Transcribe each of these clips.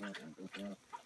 Yeah, yeah, yeah.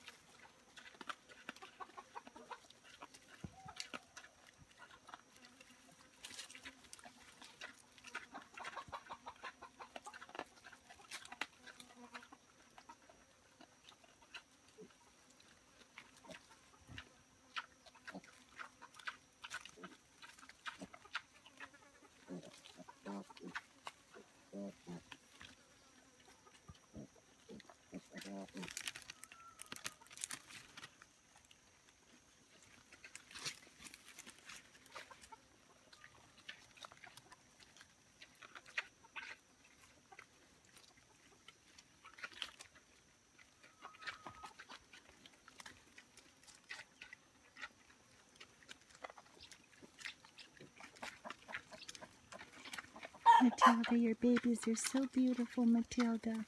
Matilda, your babies are so beautiful, Matilda.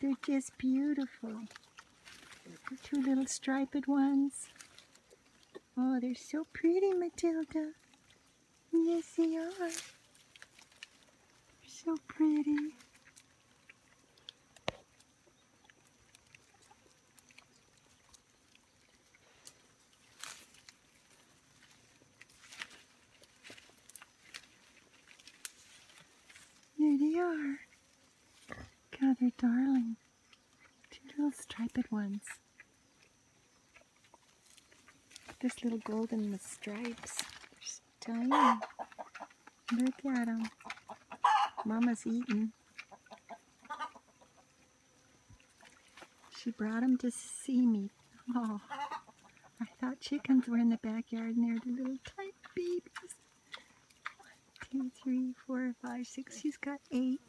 They're just beautiful. The two little striped ones. Oh, they're so pretty, Matilda. Yes, they are. They're so pretty. There they are. God, they're darling. Two little striped ones. This little golden with stripes. They're so tiny. Look at them. Mama's eating. She brought them to see me. Oh, I thought chickens were in the backyard and they're the little tiny babies. One, two, three, four, five, six. She's got eight.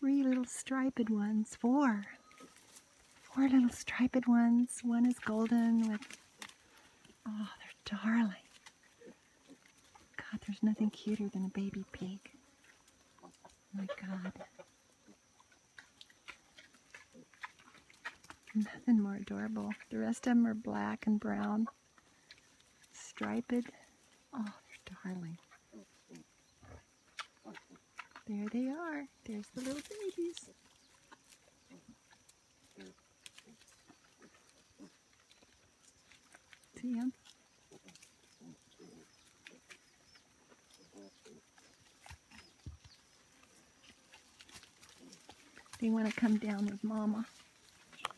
Three little striped ones. Four. Four little striped ones. One is golden with. Oh, they're darling. God, there's nothing cuter than a baby pig. Oh my God. Nothing more adorable. The rest of them are black and brown. Striped. Oh, they're darling. There they are. There's the little babies. See them? They want to come down with Mama.